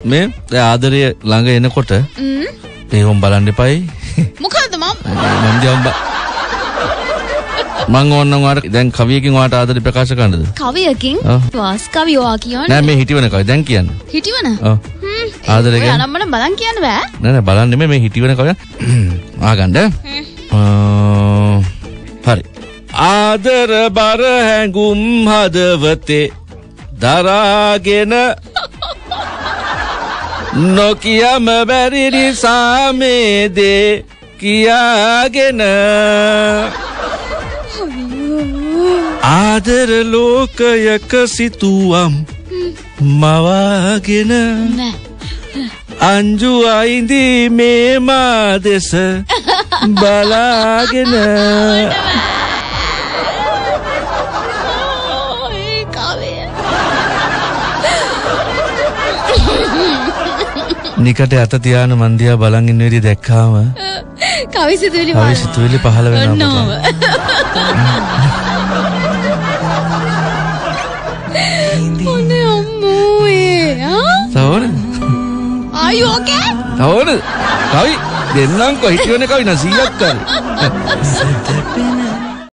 මේ දැන් ආදරය ළඟ එනකොට. ඒවම් බලන්න එපයි. මොකද්ද මම මම බ- මං ඕන්නම් ඔයාලට දැන් කවියකින් ඔයාලට ආදරේ ප්‍රකාශ කරන්නද? කවියකින්. වාස් කවියෝ නෑ කියන්නේ මේ හිටිවන කවි දැන් කියන්න. හිටිවන ඔව්. ආදරේ ඔය ගැන අනම්මන බලන් කියන්න බෑ නෑ නෑ බලන්න නෙමෙයි මේ හිටිවන කවිය. ආගන්න. හරි. ආදර බර හැඟුම් හදවතේ දරාගෙන නොකියම බැරි නිසා මේ දේ කියාගෙන. ආදර ලෝකයක සිතුවම් මවාගෙන. අංජු අයින්දි මේ මා දෙස බලාගෙන නිකට අත තියාන මන්දියා බලන් ඉන්න විදිහ දැක්කාම කවි සිතුවිලි කවි. සිතුවිලි පහළ වෙනවා ඔන්නෝම. ඔනේ අම්මෝ? තවන Are you okay? තවන කවි දෙන්නම් කො හිටියන කවි න 100ක් කරේ